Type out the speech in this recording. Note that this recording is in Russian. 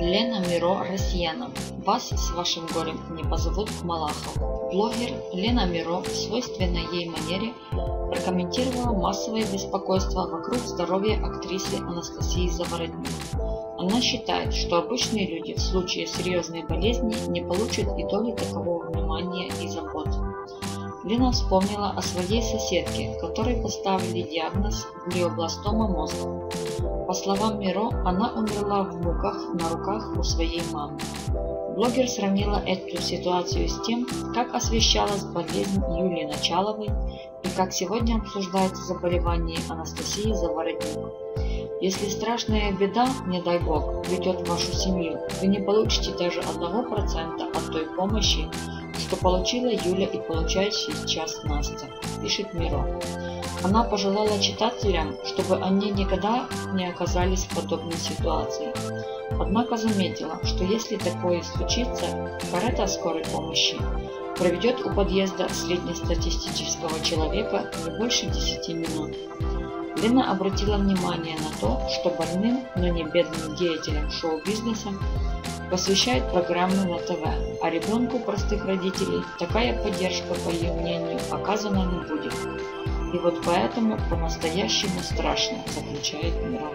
Лена Миро россиянам. Вас с вашим горем не позовут к Малахову. Блогер Лена Миро в свойственной ей манере прокомментировала массовое беспокойство вокруг здоровья актрисы Анастасии Заворотнюк. Она считает, что обычные люди в случае серьезной болезни не получат и доли такового внимания и забот. Лена вспомнила о своей соседке, которой поставили диагноз глиобластома мозга. По словам Миро, она умерла в муках на руках у своей мамы. Блогер сравнила эту ситуацию с тем, как освещалась болезнь Юлии Началовой и как сегодня обсуждается заболевание Анастасии Заворотнюк. Если страшная беда, не дай бог, ведет в вашу семью, вы не получите даже одного процента от той помощи, что получила Юля и получает сейчас Настя, пишет Миро. Она пожелала читателям, чтобы они никогда не оказались в подобной ситуации. Однако заметила, что если такое случится, карета скорой помощи проведет у подъезда среднестатистического человека не больше 10 минут. Лена обратила внимание на то, что больным, но не бедным деятелям шоу-бизнеса посвящают программы на ТВ, а ребенку простых родителей такая поддержка, по ее мнению, оказана не будет. И вот поэтому по-настоящему страшно, заключает Мирон.